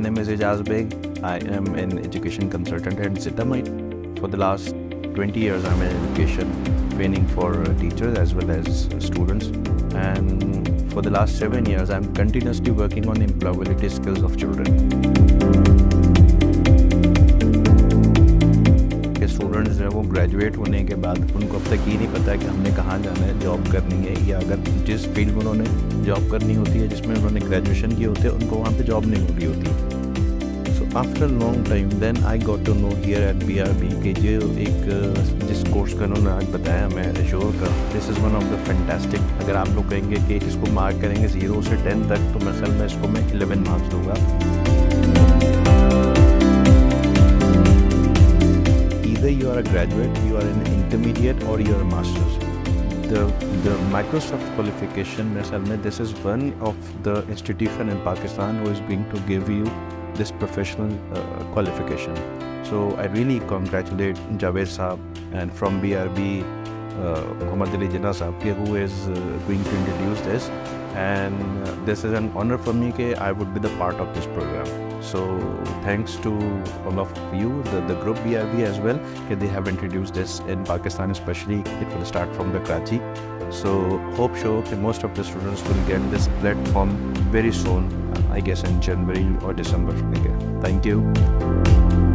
Ejaz Baig. I am an education consultant at Zitamite. For the last 20 years, I'm in education training for uh, teachers as well as uh, students. And for the last seven years, I'm continuously working on employability skills of children. Graduate होने के बाद उनको अब तक ये नहीं पता कि हमने कहाँ जाना है जॉब करनी है या अगर जिस फ़ील्ड में उन्होंने जॉब करनी होती है, जिसमें उन्होंने ग्रेजुएशन की होती है, उनको वहाँ पे जॉब नहीं रही होती। So after long time then I got to know here at B R B K जो एक, जिस कोर्स का उन्होंने आज बताया मैं एश्योर का this is one of the fantastic अगर आप लोग कहेंगे कि इसको मार्क करेंगे ज़ीरो से टेन तक तो मैं में इसको मैं इलेवन मार्क्स दूँगा। You are a graduate, you are an intermediate, or you are a master's. The the Microsoft qualification, this is one of the institution in Pakistan who is going to give you this professional uh, qualification. So I really congratulate Jawed Saab and from BRB, Muhammad Ali Jinnah who is uh, going to introduce this. And uh, this is an honor for me that I would be the part of this program. So thanks to all of you, the, the group BRB as well, that they have introduced this in Pakistan especially. It will start from the Karachi. So hope so that most of the students will get this platform very soon, I guess in January or December. Thank you.